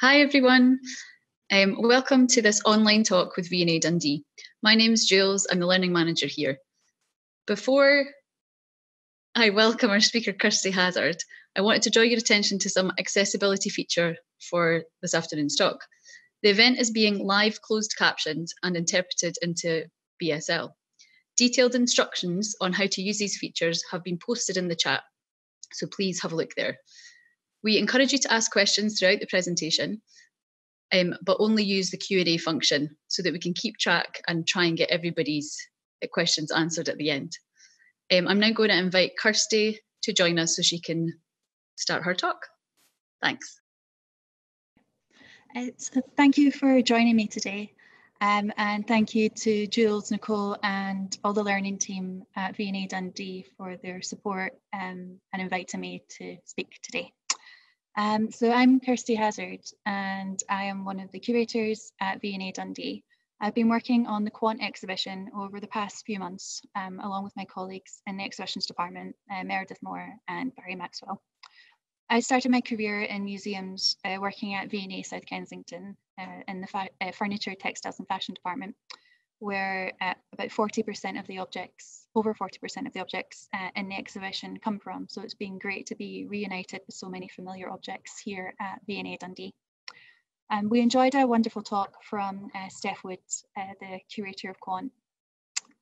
Hi everyone. Um, welcome to this online talk with V&A Dundee. My name is Jules, I'm the Learning Manager here. Before I welcome our speaker Kirsty Hassard, I wanted to draw your attention to some accessibility feature for this afternoon's talk. The event is being live closed captioned and interpreted into BSL. Detailed instructions on how to use these features have been posted in the chat, so please have a look there. We encourage you to ask questions throughout the presentation, um, but only use the Q&A function so that we can keep track and try and get everybody's uh, questions answered at the end. Um, I'm now going to invite Kirsty to join us so she can start her talk. Thanks. Uh, so thank you for joining me today. Um, and thank you to Jules, Nicole and all the learning team at V&A Dundee for their support um, and inviting me to speak today. Um, so I'm Kirsty Hassard and I am one of the curators at V&A Dundee. I've been working on the Quant exhibition over the past few months, um, along with my colleagues in the exhibitions department, uh, Meredith Moore and Barry Maxwell. I started my career in museums uh, working at V&A South Kensington uh, in the uh, furniture, textiles and fashion department, where uh, about 40% of the objects over 40% of the objects uh, in the exhibition come from. So it's been great to be reunited with so many familiar objects here at V&A Dundee. Um, we enjoyed a wonderful talk from uh, Steph Woods, uh, the curator of Quant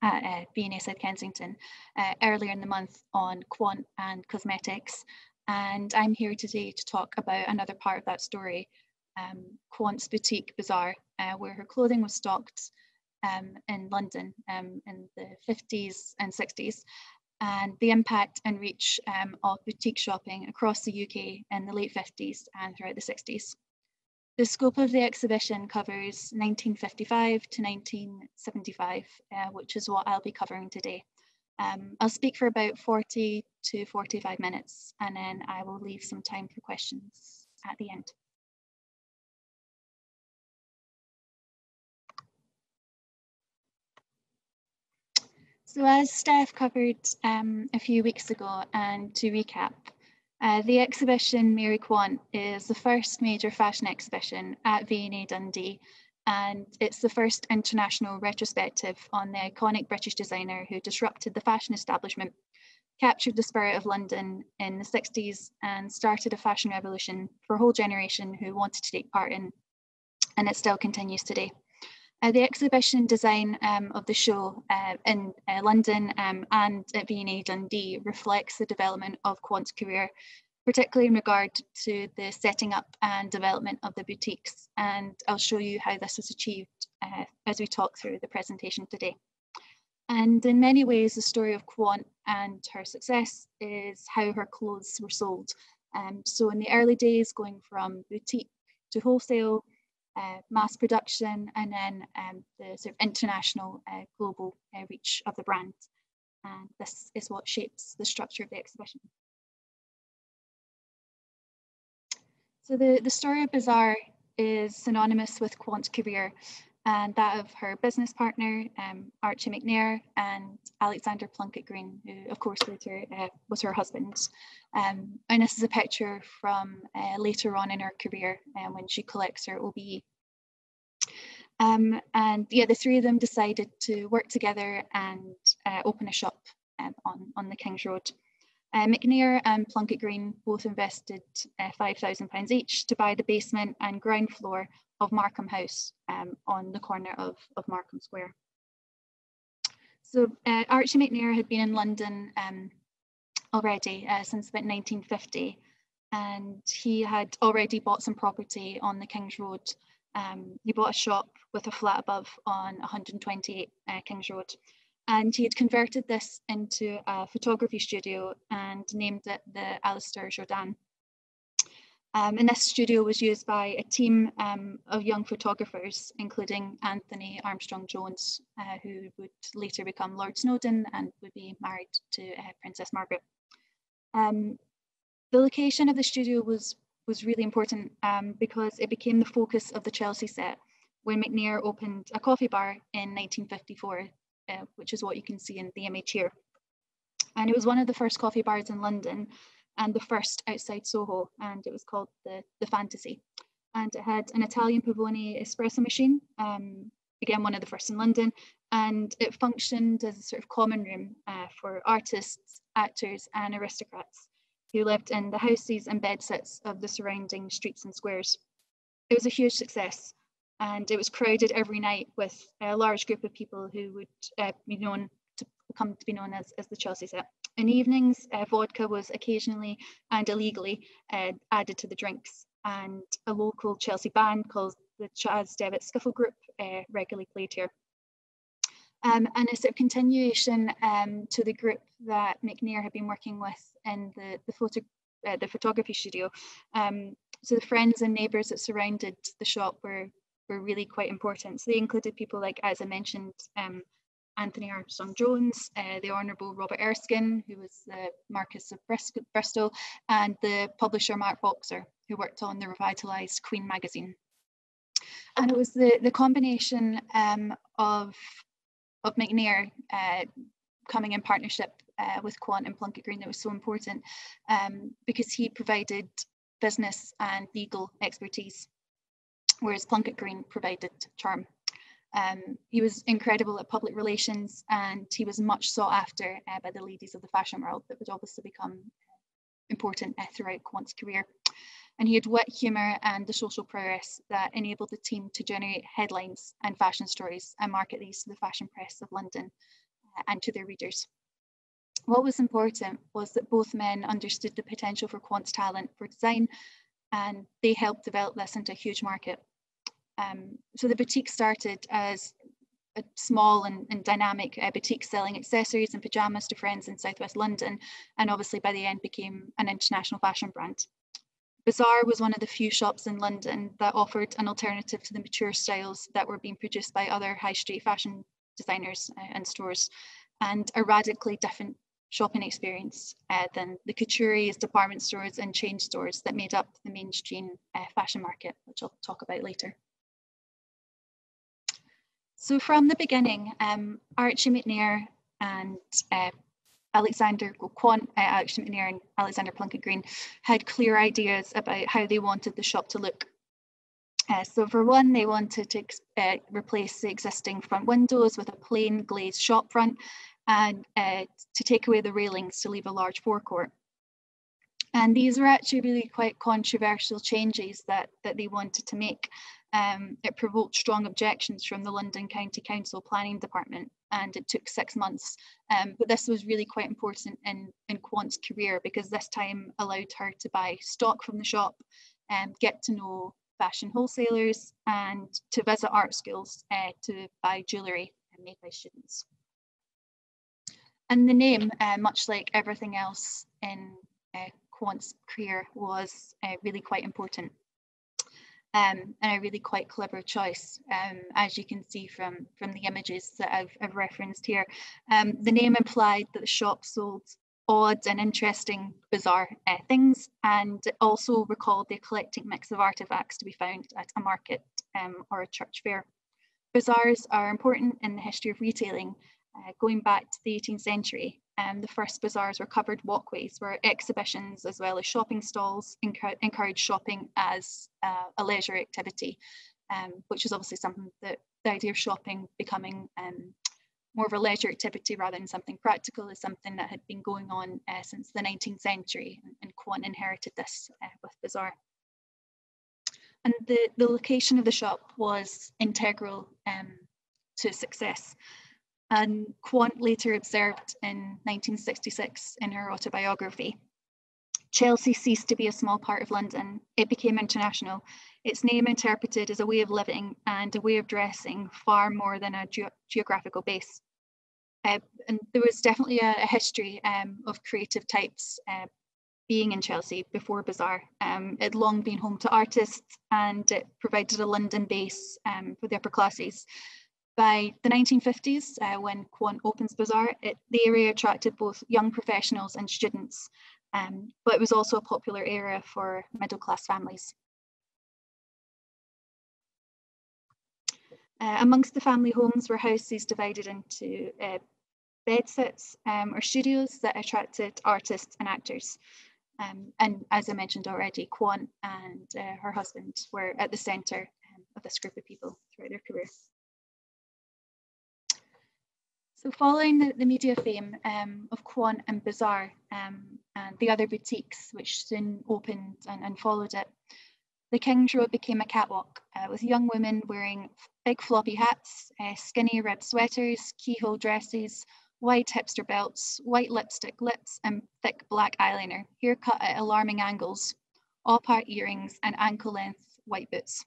at uh, V&A South Kensington, uh, earlier in the month on Quant and cosmetics. And I'm here today to talk about another part of that story, um, Quant's Boutique Bazaar, where her clothing was stocked in London um, in the 50s and 60s and the impact and reach um, of boutique shopping across the UK in the late 50s and throughout the 60s. The scope of the exhibition covers 1955 to 1975, uh, which is what I'll be covering today. Um, I'll speak for about 40 to 45 minutes and then I will leave some time for questions at the end. So as Steph covered um, a few weeks ago, and to recap, uh, the exhibition Mary Quant is the first major fashion exhibition at V&A Dundee, and it's the first international retrospective on the iconic British designer who disrupted the fashion establishment, captured the spirit of London in the 60s, and started a fashion revolution for a whole generation who wanted to take part in, and it still continues today. Uh, the exhibition design um, of the show uh, in uh, London um, and at V&A Dundee reflects the development of Quant's career, particularly in regard to the setting up and development of the boutiques. And I'll show you how this was achieved uh, as we talk through the presentation today. And in many ways, the story of Quant and her success is how her clothes were sold. Um, so in the early days, going from boutique to wholesale, uh, mass production, and then um, the sort of international uh, global uh, reach of the brand. And this is what shapes the structure of the exhibition. So the, the story of Bazaar is synonymous with Quant's career and that of her business partner, um, Archie McNair, and Alexander Plunket Greene, who of course later uh, was her husband. Um, and this is a picture from uh, later on in her career um, when she collects her OBE. Um, and yeah, the three of them decided to work together and uh, open a shop um, on, on the King's Road. Uh, McNair and Plunket Greene both invested uh, £5,000 each to buy the basement and ground floor of Markham House um, on the corner of, of Markham Square. So uh, Archie McNair had been in London um, already uh, since about 1950 and he had already bought some property on the King's Road. Um, he bought a shop with a flat above on 128 uh, King's Road and he had converted this into a photography studio and named it the Alistair Jourdan. Um, and this studio was used by a team um, of young photographers, including Anthony Armstrong Jones, uh, who would later become Lord Snowdon and would be married to uh, Princess Margaret. Um, the location of the studio was, was really important um, because it became the focus of the Chelsea set when McNair opened a coffee bar in 1954, uh, which is what you can see in the image here. And it was one of the first coffee bars in London and the first outside Soho, and it was called the, the Fantasie. and it had an Italian Pavoni espresso machine, um, again, one of the first in London, and it functioned as a sort of common room uh, for artists, actors, and aristocrats who lived in the houses and bedsits of the surrounding streets and squares. It was a huge success, and it was crowded every night with a large group of people who would uh, be known to come to be known as, as the Chelsea set. In evenings, uh, vodka was occasionally and illegally uh, added to the drinks, and a local Chelsea band called the Chas Devitt Skiffle Group uh, regularly played here. Um, and a sort of continuation um, to the group that McNair had been working with in the, the, photo, uh, the photography studio. Um, so the friends and neighbours that surrounded the shop were, were really quite important. So they included people like, as I mentioned, um, Anthony Armstrong Jones, uh, the Honourable Robert Erskine, who was the Marquess of Bristol, and the publisher Mark Boxer, who worked on the revitalised Queen magazine. And it was the, the combination um, of, of McNair uh, coming in partnership uh, with Quant and Plunket Greene that was so important um, because he provided business and legal expertise, whereas Plunket Greene provided charm. Um, he was incredible at public relations and he was much sought after uh, by the ladies of the fashion world that would obviously become important uh, throughout Quant's career. And he had wit, humour and the social prowess that enabled the team to generate headlines and fashion stories and market these to the fashion press of London uh, and to their readers. What was important was that both men understood the potential for Quant's talent for design and they helped develop this into a huge market. Um, so the boutique started as a small and, and dynamic uh, boutique selling accessories and pajamas to friends in southwest London, and obviously by the end became an international fashion brand. Bazaar was one of the few shops in London that offered an alternative to the mature styles that were being produced by other high street fashion designers uh, and stores, and a radically different shopping experience uh, than the couturiers, department stores, and chain stores that made up the mainstream uh, fashion market, which I'll talk about later. So from the beginning, um, Archie McNair and uh, Alexander Quant, uh, Archie McNair and Alexander Plunket Greene had clear ideas about how they wanted the shop to look. Uh, so for one, they wanted to uh, replace the existing front windows with a plain glazed shop front and uh, to take away the railings to leave a large forecourt. And these were actually really quite controversial changes that, that they wanted to make. Um, it provoked strong objections from the London County Council Planning Department and it took six months. Um, but this was really quite important in, in Quant's career because this time allowed her to buy stock from the shop and get to know fashion wholesalers and to visit art schools uh, to buy jewellery made by students. And the name, uh, much like everything else in uh, Quant's career, was uh, really quite important um, and a really quite clever choice, um, as you can see from, from the images that I've, I've referenced here. Um, the name implied that the shop sold odd and interesting, bizarre uh, things, and it also recalled the eclectic mix of artifacts to be found at a market um, or a church fair. Bazaars are important in the history of retailing, uh, going back to the 18th century, um, the first bazaars were covered walkways where exhibitions as well as shopping stalls encouraged shopping as uh, a leisure activity, um, which is obviously something that the idea of shopping becoming um, more of a leisure activity rather than something practical is something that had been going on uh, since the 19th century and, and Quant inherited this uh, with Bazaar. And the, the location of the shop was integral um, to success. And Quant later observed in 1966 in her autobiography Chelsea ceased to be a small part of London. It became international. Its name interpreted as a way of living and a way of dressing far more than a ge geographical base. Uh, and there was definitely a, a history um, of creative types uh, being in Chelsea before Bazaar. Um, it had long been home to artists and it provided a London base um, for the upper classes. By the 1950s, uh, when Quant opens Bazaar, it, the area attracted both young professionals and students, um, but it was also a popular area for middle class families. Uh, amongst the family homes were houses divided into uh, bedsits um, or studios that attracted artists and actors. Um, and as I mentioned already, Quant and uh, her husband were at the centre um, of this group of people throughout their career. So following the, the media fame um, of Quant and Bazaar um, and the other boutiques which soon opened and, and followed it, the King's Road became a catwalk uh, with young women wearing big floppy hats, uh, skinny ribbed sweaters, keyhole dresses, wide hipster belts, white lipstick lips and thick black eyeliner, hair cut at alarming angles, all part earrings and ankle length white boots.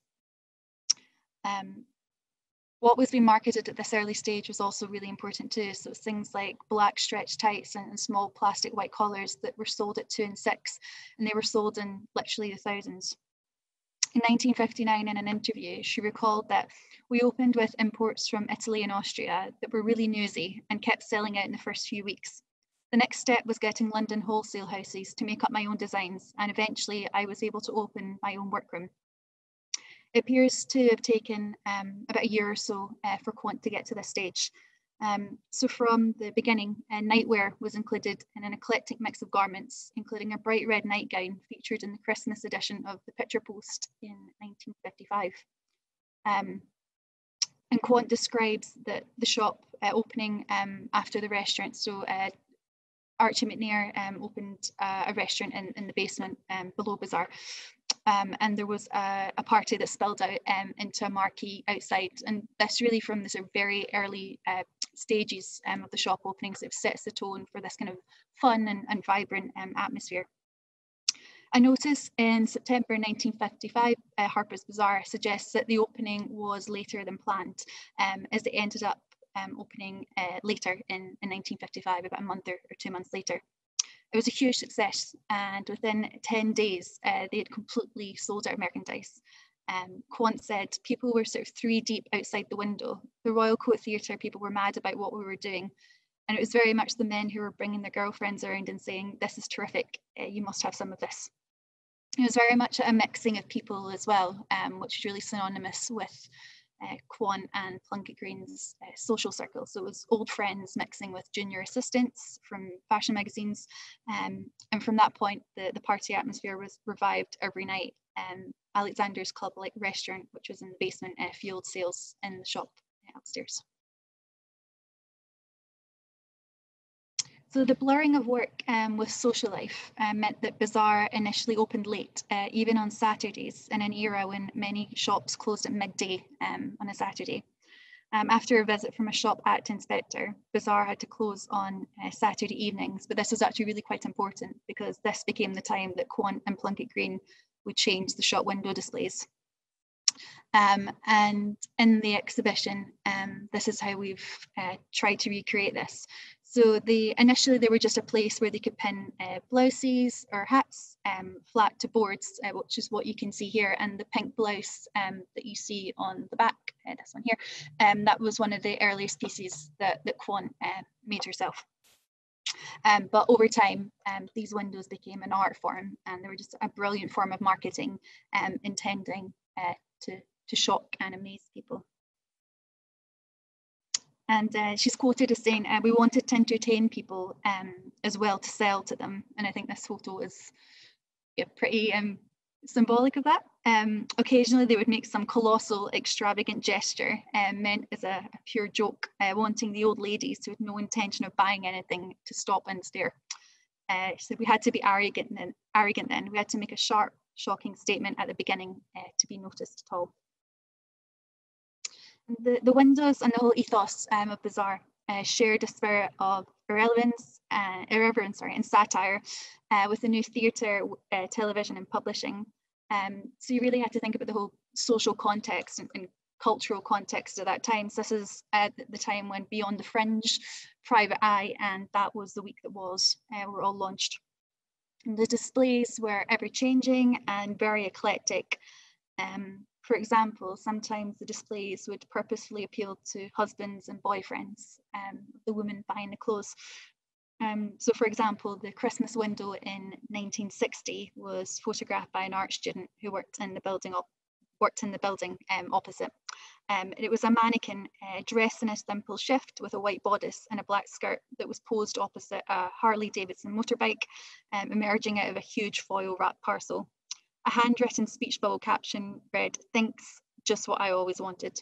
Um, what was being marketed at this early stage was also really important too. So things like black stretch tights and, small plastic white collars that were sold at two and six, and they were sold in literally the thousands. In 1959, in an interview, she recalled that we opened with imports from Italy and Austria that were really newsy and kept selling out in the first few weeks. The next step was getting London wholesale houses to make up my own designs, and eventually I was able to open my own workroom. It appears to have taken um, about a year or so uh, for Quant to get to this stage. Um, so from the beginning, uh, nightwear was included in an eclectic mix of garments, including a bright red nightgown featured in the Christmas edition of the Picture Post in 1955. Um, and Quant describes that the shop uh, opening um, after the restaurant. So uh, Archie McNair um, opened uh, a restaurant in, in the basement um, below Bazaar um, and there was a, a, party that spilled out um, into a marquee outside. And this really from the sort of very early uh, stages um, of the shop openings, it sets the tone for this kind of fun and, and vibrant um, atmosphere. A notice in September 1955, uh, Harper's Bazaar suggests that the opening was later than planned, um, as it ended up um, opening uh, later in, in 1955, about a month or, or two months later it was a huge success and within 10 days uh, they had completely sold out merchandise. Um, Quant said people were sort of three deep outside the window. The Royal Court Theatre people were mad about what we were doing. And it was very much the men who were bringing their girlfriends around and saying, this is terrific, uh, you must have some of this. It was very much a mixing of people as well, um, which is really synonymous with uh, Quant and Plunket Greene's uh, social circle. So it was old friends mixing with junior assistants from fashion magazines. Um, and from that point, the, the party atmosphere was revived every night. Um, Alexander's Club, like restaurant, which was in the basement, uh, fueled sales in the shop uh, upstairs. So the blurring of work um, with social life uh, meant that Bazaar initially opened late, uh, even on Saturdays, in an era when many shops closed at midday um, on a Saturday. Um, after a visit from a shop act inspector, Bazaar had to close on uh, Saturday evenings, but this was actually really quite important because this became the time that Quant and Plunket Greene would change the shop window displays. Um, and in the exhibition, um, this is how we've uh, tried to recreate this. So they initially they were just a place where they could pin uh, blouses or hats um, flat to boards, uh, which is what you can see here. And the pink blouse um, that you see on the back, uh, this one here, um, that was one of the earliest pieces that, that uh, made herself. Um, but over time, um, these windows became an art form and they were just a brilliant form of marketing um, intending uh, to, to shock and amaze people. And uh, she's quoted as saying, uh, we wanted to entertain people um, as well to sell to them. And I think this photo is yeah, pretty um, symbolic of that. Um, occasionally they would make some colossal extravagant gesture um, meant as a, a pure joke, uh, wanting the old ladies who had no intention of buying anything to stop and stare. Uh, so we had to be arrogant then, arrogant then. We had to make a sharp, shocking statement at the beginning uh, to be noticed at all the, the windows and the whole ethos um, of Bazaar uh, shared a spirit of irrelevance, uh, irreverence sorry, and satire uh, with the new theatre, uh, television and publishing. Um, so you really had to think about the whole social context and, and cultural context at that time. So this is at the time when Beyond the Fringe, Private Eye, and That Was the Week That Was uh, were all launched. And the displays were ever changing and very eclectic. Um, for example, sometimes the displays would purposefully appeal to husbands and boyfriends, um, the women buying the clothes. Um, so for example, the Christmas window in 1960 was photographed by an art student who worked in the building op worked in the building um, opposite. Um, it was a mannequin uh, dressed in a simple shift with a white bodice and a black skirt that was posed opposite a Harley Davidson motorbike, um, emerging out of a huge foil wrapped parcel. A handwritten speech bubble caption read, Thinks just what I always wanted.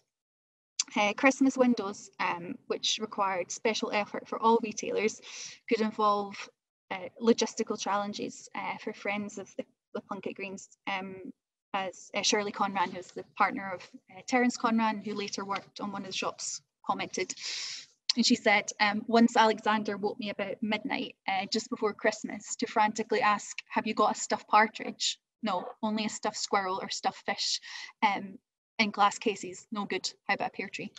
Uh, Christmas windows, um, which required special effort for all retailers, could involve uh, logistical challenges uh, for friends of the, the Plunket Greenes, um, as uh, Shirley Conran, who's the partner of uh, Terence Conran, who later worked on one of the shops, commented. And she said, um, once Alexander woke me about midnight, uh, just before Christmas, to frantically ask, have you got a stuffed partridge? No, only a stuffed squirrel or stuffed fish um, in glass cases. No good. How about a pear tree?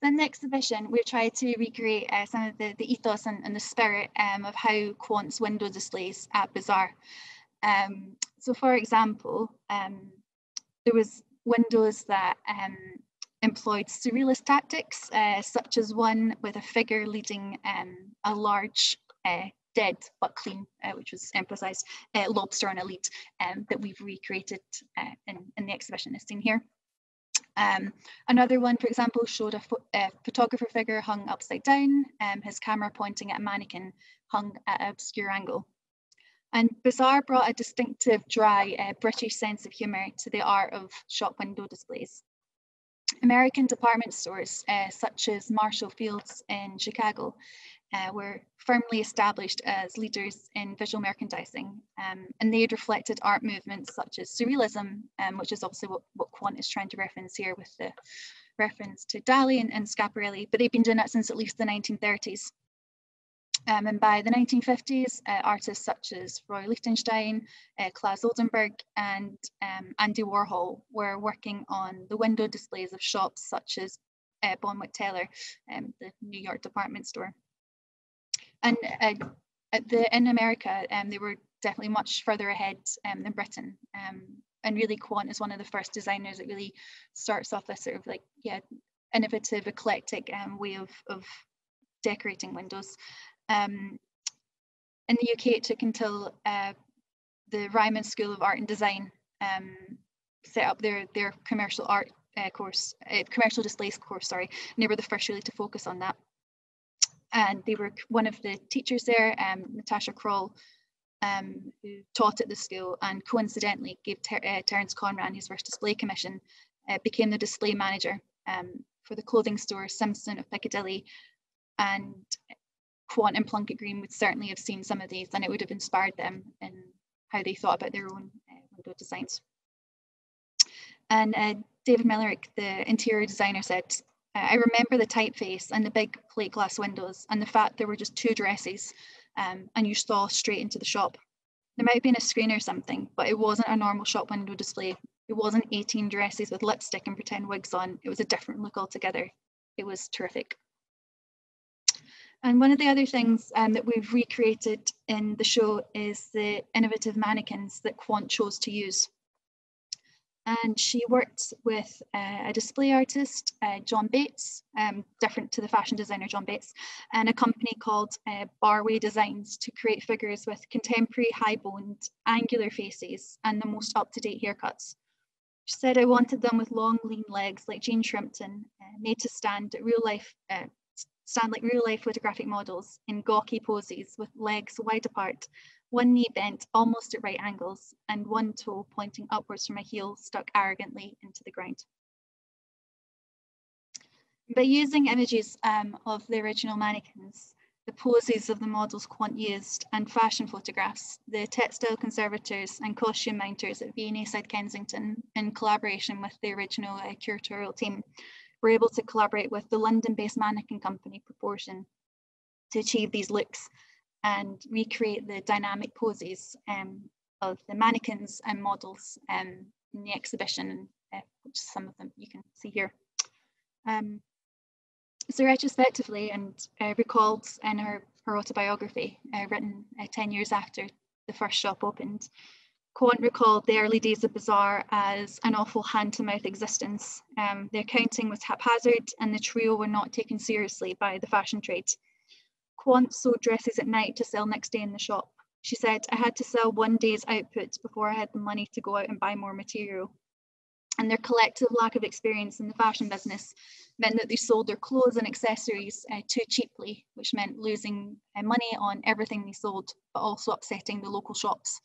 the exhibition, we tried to recreate uh, some of the, the ethos and, and the spirit um, of how Quant's window displays at Bazaar. Um, so for example, um, there was windows that um, employed surrealist tactics, uh, such as one with a figure leading um, a large uh, dead but clean, uh, which was emphasised, uh, lobster on a lead um, that we've recreated uh, in, in the exhibition is seen here. Um, another one, for example, showed a, a, photographer figure hung upside down, um, his camera pointing at a mannequin hung at an obscure angle. And Bazaar brought a distinctive, dry, uh, British sense of humour to the art of shop window displays. American department stores, uh, such as Marshall Fields in Chicago, uh, were firmly established as leaders in visual merchandising, um, and they had reflected art movements such as surrealism, um, which is also what, what Quant is trying to reference here with the reference to Dali and, and Schiaparelli, but they've been doing that since at least the 1930s. Um, and by the 1950s, uh, artists such as Roy Lichtenstein, uh, Claes Oldenburg, and um, Andy Warhol were working on the window displays of shops such as uh, Bonwit Teller, um, the New York department store. And uh, the, in America, um, they were definitely much further ahead um, than Britain. Um, and really, Quant is one of the first designers that really starts off this sort of like, yeah, innovative, eclectic um, way of, of decorating windows. Um, in the UK, it took until uh, the Reimann School of Art and Design um, set up their, their commercial art uh, course, uh, commercial displays course, sorry, and they were the first really to focus on that and they were one of the teachers there, um, Natasha Kroll, um, who taught at the school and coincidentally gave Ter uh, Terence Conran his first display commission, uh, became the display manager um, for the clothing store Simpson of Piccadilly. And Quant and Plunket Greene would certainly have seen some of these and it would have inspired them in how they thought about their own uh, window designs. And uh, David Mlinaric, the interior designer, said, I remember the typeface and the big plate glass windows and the fact there were just two dresses um, and you saw straight into the shop. There might have been a screen or something, but it wasn't a normal shop window display. It wasn't 18 dresses with lipstick and pretend wigs on. It was a different look altogether. It was terrific. And one of the other things um, that we've recreated in the show is the innovative mannequins that Quant chose to use and she worked with uh, a display artist, uh, John Bates, um, different to the fashion designer John Bates, and a company called uh, Barway Designs to create figures with contemporary high-boned, angular faces and the most up-to-date haircuts. She said I wanted them with long, lean legs like Jane Shrimpton, uh, made to stand at real life, uh, stand like real life photographic models in gawky poses with legs wide apart one knee bent almost at right angles, and one toe pointing upwards from a heel stuck arrogantly into the ground. By using images um, of the original mannequins, the poses of the models Quant used, and fashion photographs, the textile conservators and costume mounters at V&A South Kensington, in collaboration with the original uh, curatorial team, were able to collaborate with the London-based mannequin company Proportion to achieve these looks and recreate the dynamic poses um, of the mannequins and models um, in the exhibition, uh, which some of them you can see here. Um, so retrospectively and uh, recalled in her, her autobiography, uh, written uh, 10 years after the first shop opened, Quant recalled the early days of Bazaar as an awful hand-to-mouth existence. Um, the accounting was haphazard and the trio were not taken seriously by the fashion trade. Quant sewed dresses at night to sell next day in the shop. She said, I had to sell one day's output before I had the money to go out and buy more material. And their collective lack of experience in the fashion business meant that they sold their clothes and accessories uh, too cheaply, which meant losing uh, money on everything they sold, but also upsetting the local shops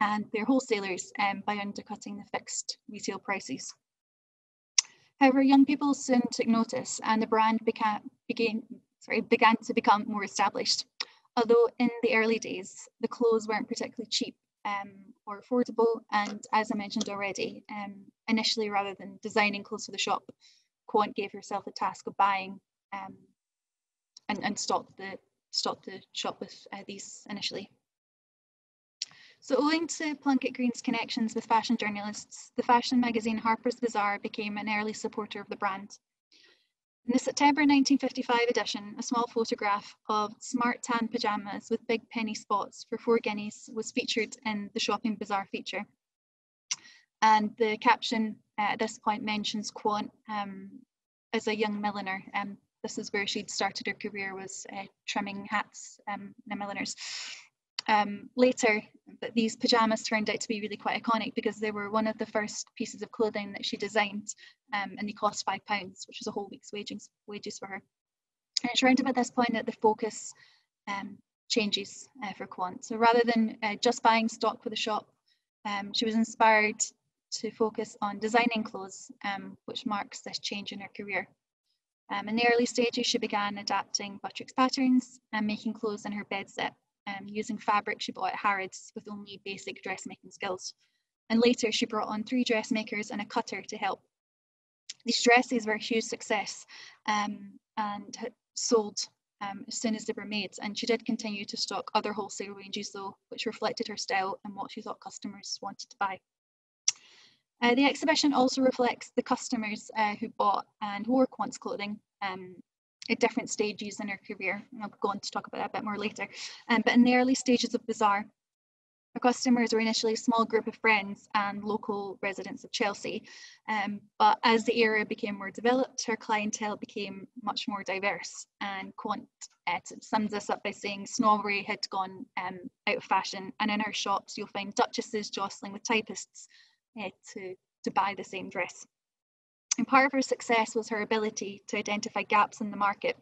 and their wholesalers um, by undercutting the fixed retail prices. However, young people soon took notice and the brand began, sorry, began to become more established. Although in the early days, the clothes weren't particularly cheap um, or affordable. And as I mentioned already, um, initially, rather than designing clothes for the shop, Quant gave herself the task of buying um, and, and stocked the, stocked the shop with uh, these initially. So owing to Plunket Greene's connections with fashion journalists, the fashion magazine Harper's Bazaar became an early supporter of the brand. In the September 1955 edition, a small photograph of smart tan pyjamas with big penny spots for four guineas was featured in the shopping bazaar feature. And the caption uh, at this point mentions Quant um, as a young milliner. Um, this is where she'd started her career was uh, trimming hats um, in milliners um, later, but these pajamas turned out to be really quite iconic because they were one of the first pieces of clothing that she designed um, and they cost five pounds, which was a whole week's wages, wages for her. And it's around about this point that the focus um, changes uh, for Quant. So rather than uh, just buying stock for the shop, um, she was inspired to focus on designing clothes, um, which marks this change in her career. Um, in the early stages, she began adapting Butterick patterns and making clothes in her bed set um, using fabric she bought at Harrods with only basic dressmaking skills. And later she brought on three dressmakers and a cutter to help. These dresses were a huge success um, and sold um, as soon as they were made. And she did continue to stock other wholesale ranges though, which reflected her style and what she thought customers wanted to buy. Uh, the exhibition also reflects the customers uh, who bought and wore Quant's clothing um, at different stages in her career. And I'll go on to talk about that a bit more later. Um, but in the early stages of Bazaar, her customers were initially a small group of friends and local residents of Chelsea. Um, but as the area became more developed, her clientele became much more diverse. And Quant uh, sums this up by saying snobbery had gone um, out of fashion. And in her shops, you'll find duchesses jostling with typists uh, to, to buy the same dress. And part of her success was her ability to identify gaps in the market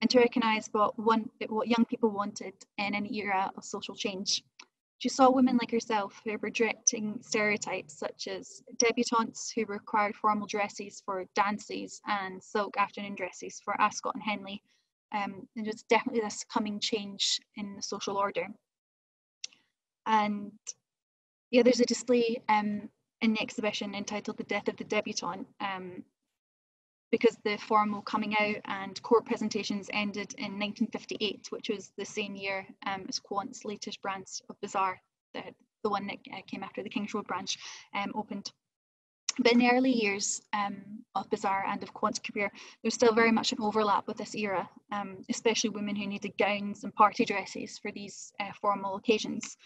and to recognise what, one, what young people wanted in an era of social change. She saw women like herself who were rejecting stereotypes such as debutantes who required formal dresses for dances and silk afternoon dresses for Ascot and Henley. Um, and there's definitely this coming change in the social order. And yeah, there's a display um, in the exhibition entitled The Death of the Debutante um, because the formal coming out and court presentations ended in 1958, which was the same year um, as Quant's latest branch of Bazaar, the, the one that uh, came after the King's Road branch um, opened. But in the early years um, of Bazaar and of Quant's career, there's still very much an overlap with this era, um, especially women who needed gowns and party dresses for these uh, formal occasions.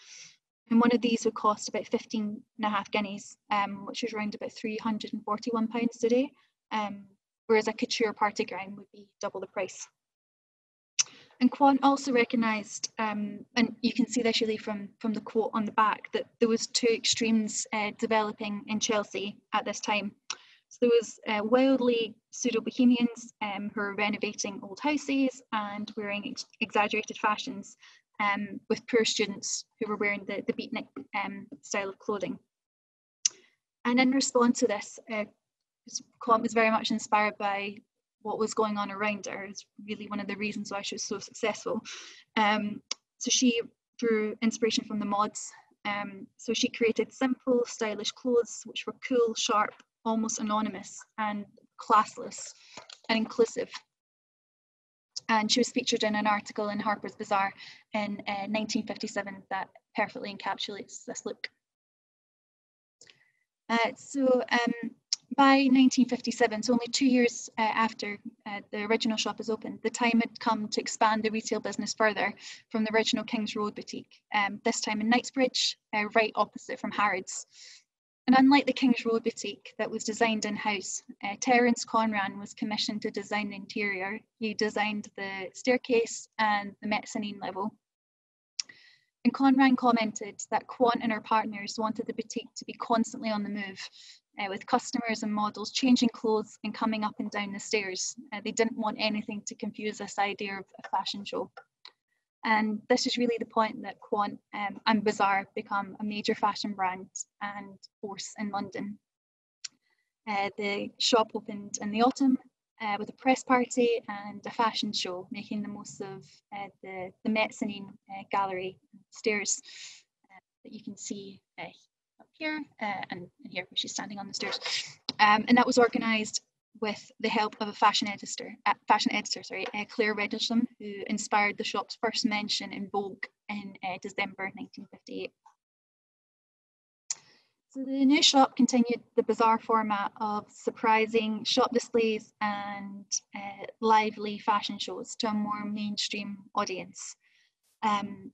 And one of these would cost about 15 and a half guineas, um, which is around about 341 pounds today. Um, whereas a couture party gown would be double the price. And Quant also recognised, um, and you can see this really from, from the quote on the back, that there was two extremes uh, developing in Chelsea at this time. So there was uh, wildly pseudo-bohemians um, who were renovating old houses and wearing ex exaggerated fashions, um, with poor students who were wearing the, the beatnik um, style of clothing. And in response to this, uh, was very much inspired by what was going on around her. It's really one of the reasons why she was so successful. Um, so she drew inspiration from the mods. Um, so she created simple, stylish clothes which were cool, sharp, almost anonymous, and classless and inclusive and she was featured in an article in Harper's Bazaar in uh, 1957 that perfectly encapsulates this look. Uh, so um, by 1957, so only two years uh, after uh, the original shop is opened, the time had come to expand the retail business further from the original King's Road boutique, um, this time in Knightsbridge, uh, right opposite from Harrods. And unlike the King's Road boutique that was designed in-house, uh, Terence Conran was commissioned to design the interior. He designed the staircase and the mezzanine level. and Conran commented that Quant and her partners wanted the boutique to be constantly on the move, uh, with customers and models changing clothes and coming up and down the stairs. Uh, they didn't want anything to confuse this idea of a fashion show. And this is really the point that Quant um, and Bazaar become a major fashion brand and force in London. Uh, the shop opened in the autumn uh, with a press party and a fashion show, making the most of uh, the, the mezzanine uh, gallery stairs uh, that you can see uh, up here and, and, here where she's standing on the stairs. Um, and that was organised with the help of a fashion editor, fashion editor, sorry, Clare Rendlesham, who inspired the shop's first mention in Vogue in December 1958. So the new shop continued the bizarre format of surprising shop displays and uh, lively fashion shows to a more mainstream audience. Um,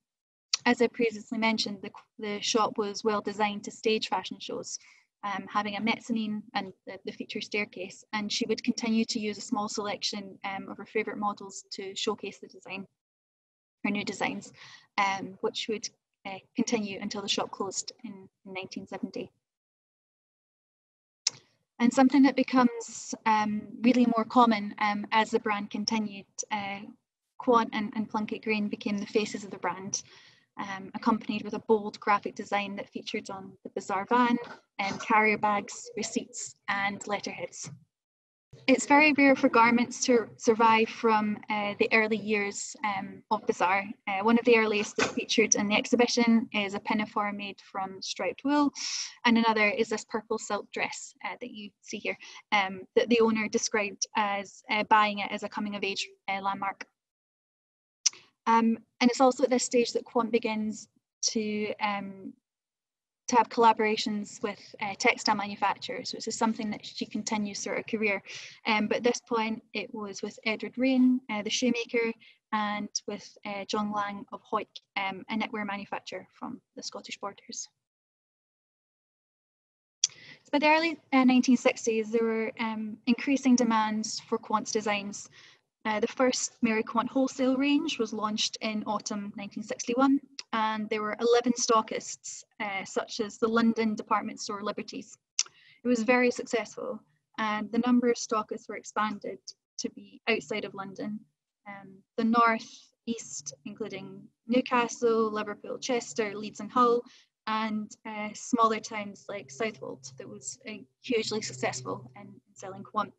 as I previously mentioned, the, the shop was well designed to stage fashion shows, um, having a mezzanine and the, the feature staircase, and she would continue to use a small selection um, of her favourite models to showcase the design, her new designs, um, which would uh, continue until the shop closed in, in 1970. And something that becomes um, really more common um, as the brand continued, uh, Quant and, and Plunket Greene became the faces of the brand, um, accompanied with a bold graphic design that featured on the Bazaar van, and carrier bags, receipts, and letterheads. It's very rare for garments to survive from uh, the early years um, of Bazaar. Uh, one of the earliest that featured in the exhibition is a pinafore made from striped wool, and another is this purple silk dress uh, that you see here um, that the owner described as uh, buying it as a coming of age uh, landmark. Um, and it's also at this stage that Quant begins to um, to have collaborations with uh, textile manufacturers, which is something that she continues through her career. Um, but at this point, it was with Edward Rayne, uh, the shoemaker, and with uh, John Lang of Hawick, um, a knitwear manufacturer from the Scottish borders. So by the early 1960s, uh, there were um, increasing demands for Quant's designs. Uh, the first Mary Quant wholesale range was launched in autumn 1961 and there were 11 stockists, uh, such as the London department store Liberties. It was very successful, and the number of stockists were expanded to be outside of London. Um, the north, east, including Newcastle, Liverpool, Chester, Leeds, and Hull, and uh, smaller towns like Southwold that was uh, hugely successful in, in selling quant.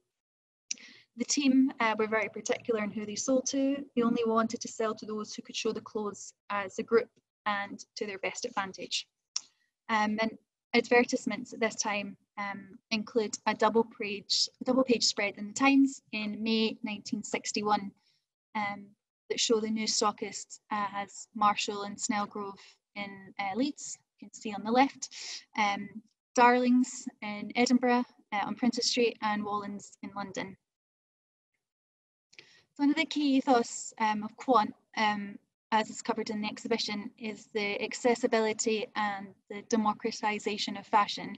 The team uh, were very particular in who they sold to. They only wanted to sell to those who could show the clothes as a group and to their best advantage. Um, and advertisements at this time um, include a double page, double page spread in the Times in May 1961 um, that show the new stockists as Marshall and Snelgrove in uh, Leeds, you can see on the left, um, Darlings in Edinburgh uh, on Princes Street and Woollands in London one of the key ethos um, of Quant, um, as is covered in the exhibition, is the accessibility and the democratization of fashion,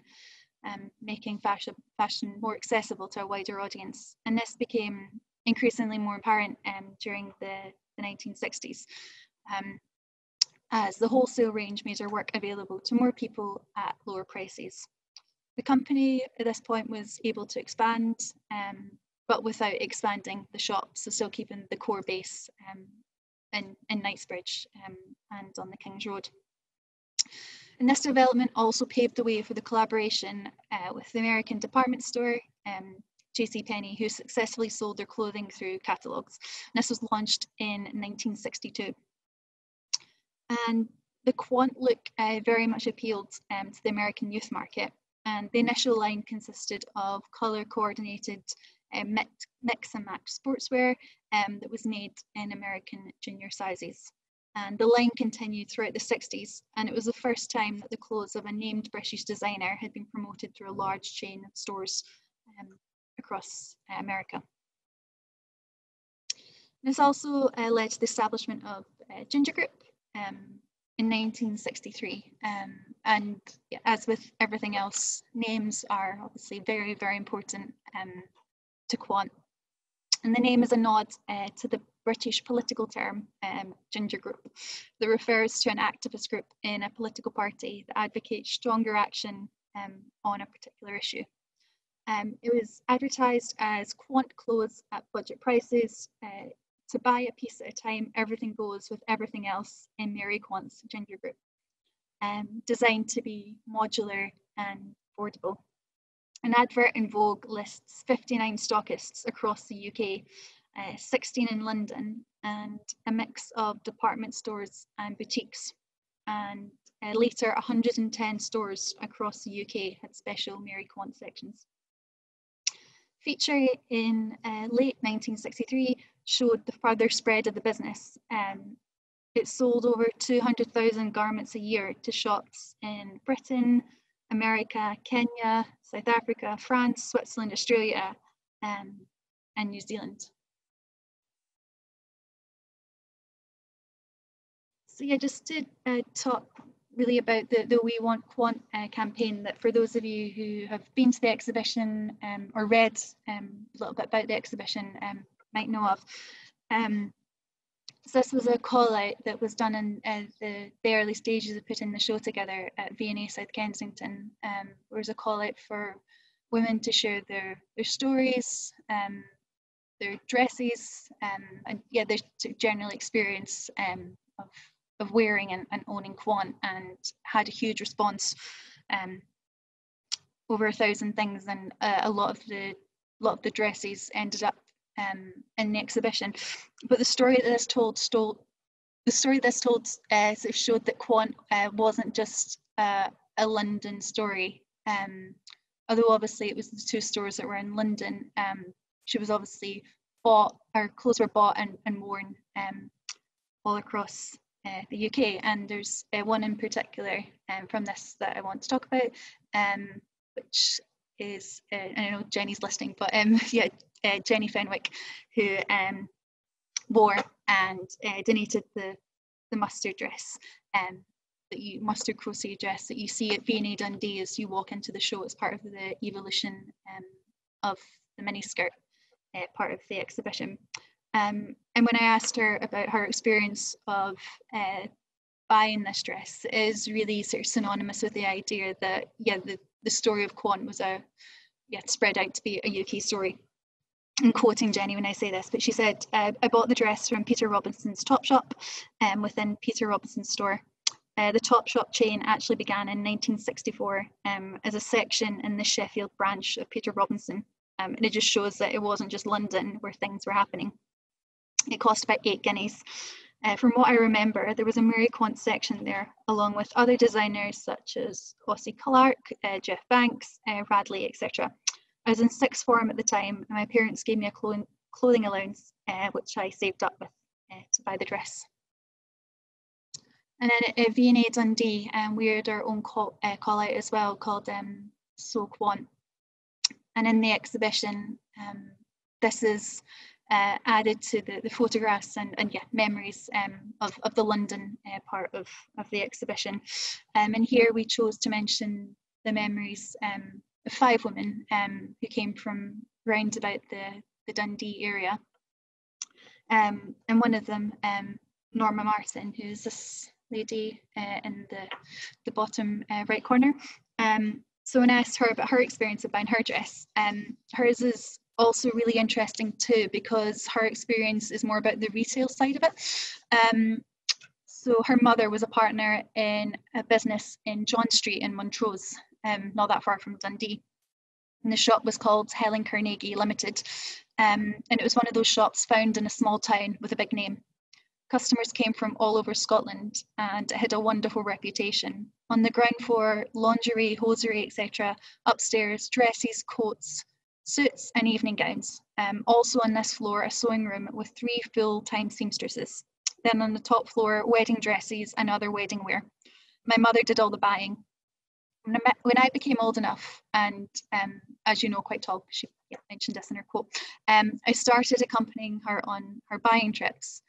um, making fashion, fashion more accessible to a wider audience. And this became increasingly more apparent um, during the, the 1960s um, as the wholesale range made their work available to more people at lower prices. The company at this point was able to expand um, but without expanding the shops, so still keeping the core base um, in, in Knightsbridge um, and on the King's Road. And this development also paved the way for the collaboration uh, with the American department store, um, JCPenney, who successfully sold their clothing through catalogues. This was launched in 1962. And the Quant look uh, very much appealed um, to the American youth market. And the initial line consisted of colour coordinated um, mix and match sportswear um, that was made in American junior sizes. And the line continued throughout the 60s, and it was the first time that the clothes of a named British designer had been promoted through a large chain of stores um, across uh, America. This also uh, led to the establishment of uh, Ginger Group um, in 1963. Um, and as with everything else, names are obviously very, very important um, to Quant. And the name is a nod uh, to the British political term, um, ginger group, that refers to an activist group in a political party that advocates stronger action um, on a particular issue. Um, it was advertised as quant clothes at budget prices. Uh, to buy a piece at a time, everything goes with everything else in Mary Quant's ginger group. Um, designed to be modular and affordable. An advert in Vogue lists 59 stockists across the UK, uh, 16 in London, and a mix of department stores and boutiques. And uh, later, 110 stores across the UK had special Mary Quant sections. Feature in uh, late 1963 showed the further spread of the business. Um, it sold over 200,000 garments a year to shops in Britain, America, Kenya, South Africa, France, Switzerland, Australia, um, and New Zealand. So yeah, just to uh, talk really about the, the We Want Quant uh, campaign that for those of you who have been to the exhibition um, or read um, a little bit about the exhibition um, might know of. So this was a call out that was done in uh, the, the, early stages of putting the show together at V&A South Kensington. Um, there was a call out for women to share their, their stories, um, their dresses, um, and yeah, their general experience um, of, of wearing and, and, owning Quant and had a huge response. Um, over a thousand things and uh, a lot of the lot of the dresses ended up um, in the exhibition. But the story that is told stole the story that's told uh, sort of showed that Quant uh, wasn't just uh, a London story. Um, although obviously it was the two stores that were in London. Um, she was obviously bought, her clothes were bought and, and worn um, all across uh, the UK. And there's uh, one in particular um, from this that I want to talk about, um, which is, uh, I know Jenny's listening, but um, yeah, uh, Jenny Fenwick, who um, wore and uh, donated the, the mustard dress, um, that you mustard crochet dress that you see at V&A Dundee as you walk into the show as part of the evolution um, of the miniskirt uh, part of the exhibition. Um, and when I asked her about her experience of uh, buying this dress, is really sort of synonymous with the idea that yeah, the, the story of Quant was a yeah spread out to be a UK story I'm quoting Jenny when I say this, but she said, uh, I bought the dress from Peter Robinson's Topshop um, within Peter Robinson's store. Uh, the Topshop chain actually began in 1964 um, as a section in the Sheffield branch of Peter Robinson. Um, and it just shows that it wasn't just London where things were happening. It cost about eight guineas. Uh, from what I remember, there was a Mary Quant section there, along with other designers such as Ossie Clark, uh, Jeff Banks, uh, Radley, etc. I was in sixth form at the time, and my parents gave me a clothing, clothing allowance, uh, which I saved up with uh, to buy the dress. And then at V&A Dundee, um, we had our own call, uh, call out as well called um, So Quant. And in the exhibition, um, this is uh, added to the, the photographs and, and yeah, memories um, of, of the London uh, part of, of the exhibition. Um, and here we chose to mention the memories um, five women um, who came from round about the, the Dundee area. Um, and one of them, um, Norma Martin, who's this lady uh, in the, the bottom uh, right corner. Um, so when I asked her about her experience of buying her dress, um, hers is also really interesting too because her experience is more about the retail side of it. Um, so her mother was a partner in a business in John Street in Montrose, um, not that far from Dundee. And the shop was called Helen Carnegie Limited. Um, and it was one of those shops found in a small town with a big name. Customers came from all over Scotland and it had a wonderful reputation. On the ground floor, lingerie, hosiery, etc. Upstairs, dresses, coats, suits, and evening gowns. Um, also on this floor, a sewing room with three full-time seamstresses. Then on the top floor, wedding dresses and other wedding wear. My mother did all the buying when I, became old enough, and um, as you know, quite tall, she mentioned this in her quote, um, I started accompanying her on her buying trips.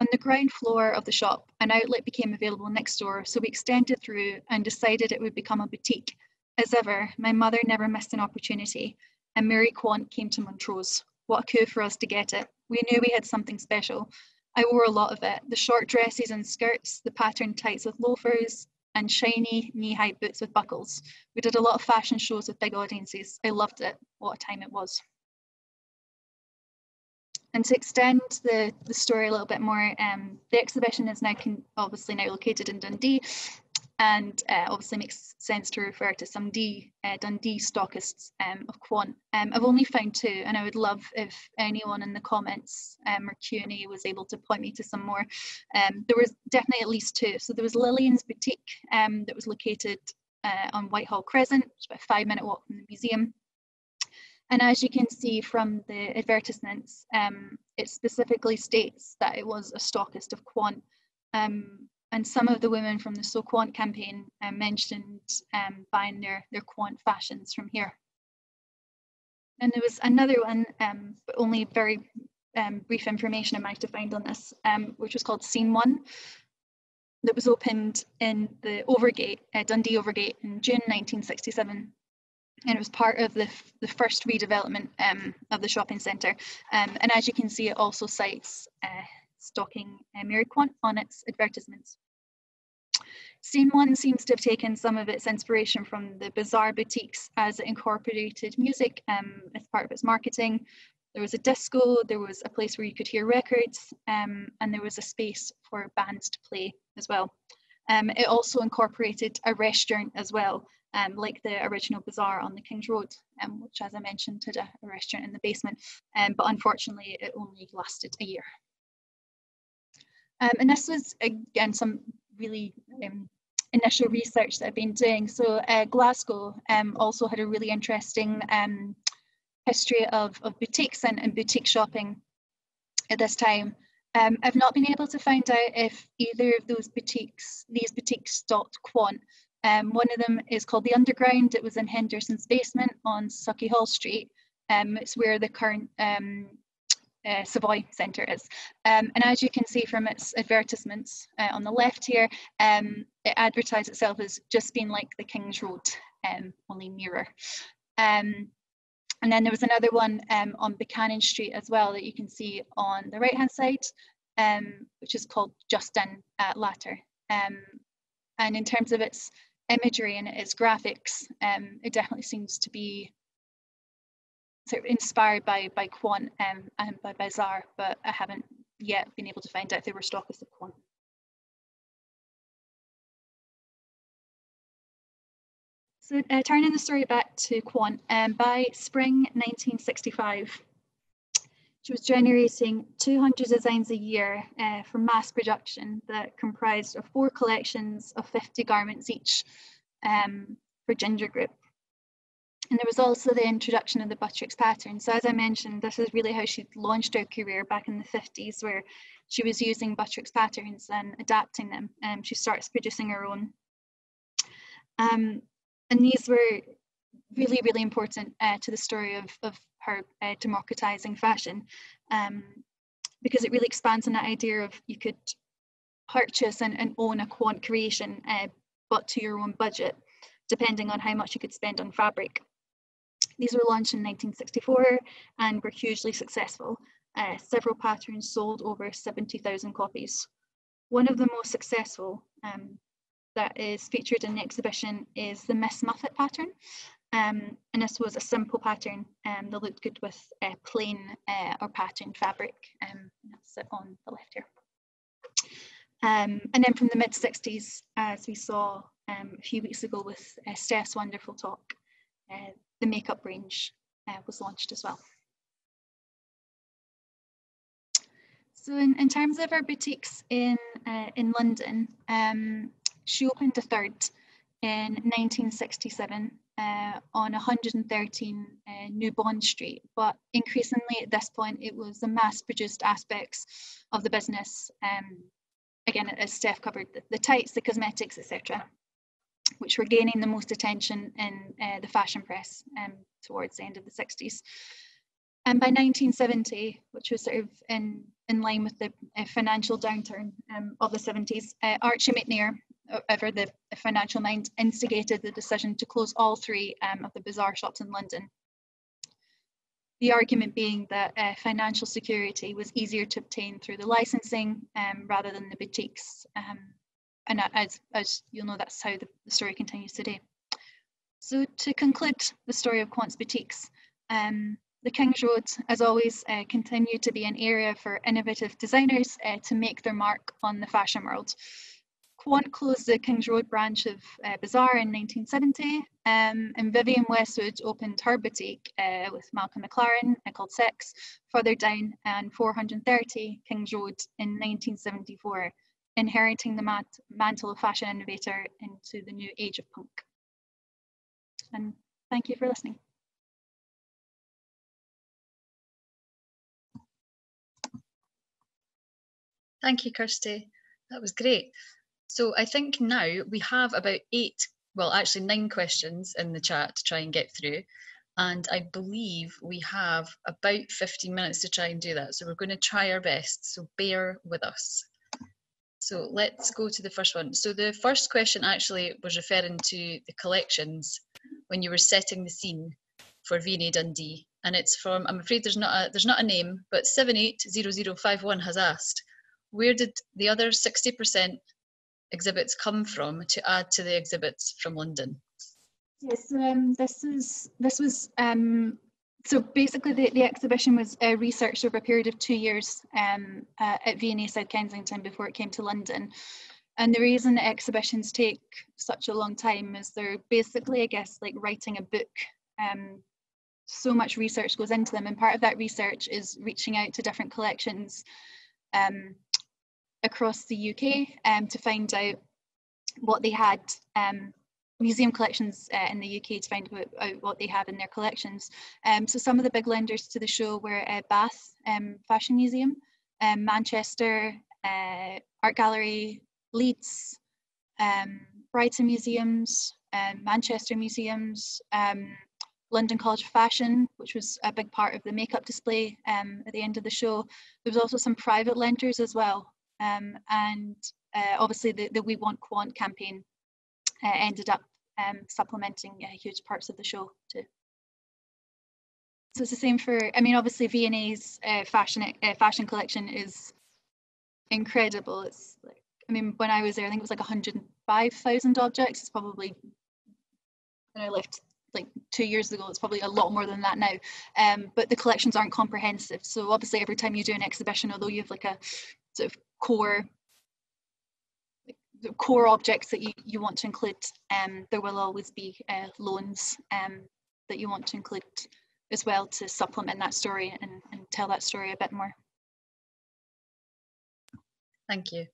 On the ground floor of the shop, an outlet became available next door, so we extended through and decided it would become a boutique. As ever, my mother never missed an opportunity, and Mary Quant came to Montrose, what a coup for us to get it. We knew we had something special. I wore a lot of it the short dresses and skirts, the patterned tights with loafers, and shiny knee high boots with buckles. We did a lot of fashion shows with big audiences. I loved it. What a time it was. And to extend the, the story a little bit more, um, the exhibition is now obviously now located in Dundee and uh, obviously makes sense to refer to some D, uh, Dundee stockists um, of Quant. Um, I've only found two, and I would love if anyone in the comments um, or Q&A was able to point me to some more. Um, there was definitely at least two. So there was Lillian's Boutique um, that was located uh, on Whitehall Crescent, which is about a five minute walk from the museum. And as you can see from the advertisements, um, it specifically states that it was a stockist of Quant. Um, and some of the women from the So Quant campaign um, mentioned um, buying their, their Quant fashions from here. And there was another one, um, but only very um, brief information I managed to find on this, um, which was called Scene One, that was opened in the Overgate, uh, Dundee Overgate in June 1967 and it was part of the, the first redevelopment um, of the shopping centre. Um, and as you can see, it also cites uh, stocking uh, on its advertisements. Scene One seems to have taken some of its inspiration from the Bazaar boutiques as it incorporated music um, as part of its marketing. There was a disco, there was a place where you could hear records, um, and there was a space for bands to play as well. Um, it also incorporated a restaurant as well, um, like the original bazaar on the King's Road, um, which, as I mentioned, had a, a restaurant in the basement, um, but unfortunately, it only lasted a year. Um, and this was, again, some really um, initial research that I've been doing. So uh, Glasgow um, also had a really interesting um, history of, of boutiques and, and boutique shopping at this time. Um, I've not been able to find out if either of those boutiques, these boutiques stocked quant. Um, one of them is called The Underground. It was in Henderson's basement on Sauchiehall Street. Um, it's where the current uh, Savoy Centre is. Um, and as you can see from its advertisements uh, on the left here, um, it advertised itself as just being like the King's Road, um, only nearer. Um, and then there was another one um, on Buchanan Street as well that you can see on the right hand side, um, which is called Justin uh, Latter. and in terms of its imagery and its graphics, it definitely seems to be sort of inspired by by Quant um, and by Bazaar, but I haven't yet been able to find out if they were stockists of Quant. So uh, turning the story back to Quant, um, by spring 1965, she was generating 200 designs a year uh, for mass production that comprised of four collections of 50 garments each um, for Ginger Group. And there was also the introduction of the Butterick's pattern. So as I mentioned, this is really how she launched her career back in the 50s, where she was using Butterick's patterns and adapting them. And um, she starts producing her own. Um, and these were really, really important uh, to the story of, of her uh, democratizing fashion, um, because it really expands on that idea of you could purchase and, and own a quant creation, uh, but to your own budget, depending on how much you could spend on fabric. These were launched in 1964 and were hugely successful. Uh, several patterns sold over 70,000 copies. One of the most successful um, that is featured in the exhibition is the Miss Muffet pattern. Um, and this was a simple pattern um, that looked good with uh, plain uh, or patterned fabric. Um, that's it on the left here. Um, and then from the mid 60s, as we saw um, a few weeks ago with uh, Steph's wonderful talk, uh, the makeup range uh, was launched as well. So in, in terms of our boutiques in, uh, in London, um, she opened a third in 1967 uh, on 113 uh, New Bond Street, but increasingly at this point it was the mass-produced aspects of the business. Um, again, as Steph covered, the, the tights, the cosmetics, etc which were gaining the most attention in uh, the fashion press um, towards the end of the 60s. And by 1970, which was sort of in, in line with the uh, financial downturn um, of the 70s, uh, Archie McNair, ever the financial mind, instigated the decision to close all three um, of the bazaar shops in London. the argument being that uh, financial security was easier to obtain through the licensing um, rather than the boutiques. And as, as you'll know, that's how the, the, story continues today. So to conclude the story of Quant's boutiques, um, the King's Road, as always, uh, continued to be an area for innovative designers uh, to make their mark on the fashion world. Quant closed the Kings Road branch of uh, Bazaar in 1970, um, and Vivienne Westwood opened her boutique uh, with Malcolm McLaren called Sex further down and 430 Kings Road in 1974, inheriting the mat- mantle of fashion innovator into the new age of punk. And thank you for listening. Thank you, Kirsty. That was great. So I think now we have about eight, well, actually nine questions in the chat to try and get through. And I believe we have about 15 minutes to try and do that. So we're going to try our best. So bear with us. So let's go to the first one. So the first question actually was referring to the collections when you were setting the scene for V&A Dundee. And it's from, I'm afraid there's not a, there's not a name, but 780051 has asked, where did the other 60% exhibits come from to add to the exhibits from London? Yes, um, this is this was um, so basically the, the exhibition was uh, researched over a period of two years um, uh, at V&A South Kensington before it came to London. And the reason that exhibitions take such a long time is they're basically, I guess, like writing a book. Um, so much research goes into them, and part of that research is reaching out to different collections um, across the UK um, to find out what they had um, museum collections uh, in the UK to find out what they have in their collections. Um, so some of the big lenders to the show were uh, Bath um, Fashion Museum, um, Manchester uh, Art Gallery, Leeds, um, Brighton Museums, Manchester Museums, London College of Fashion, which was a big part of the makeup display um, at the end of the show. There was also some private lenders as well. Um, and uh, obviously the, the We Want Quant campaign uh, ended up um, supplementing uh, huge parts of the show too. So it's the same for, I mean, obviously V&A's uh, fashion uh, fashion collection is incredible. It's like, I mean, when I was there, I think it was like 105,000 objects. It's probably, when I left like two years ago, it's probably a lot more than that now. Um, but the collections aren't comprehensive. So obviously every time you do an exhibition, although you have like a sort of core core objects that you, you want to include, um, there will always be uh, loans um, that you want to include as well to supplement that story and, and tell that story a bit more. Thank you.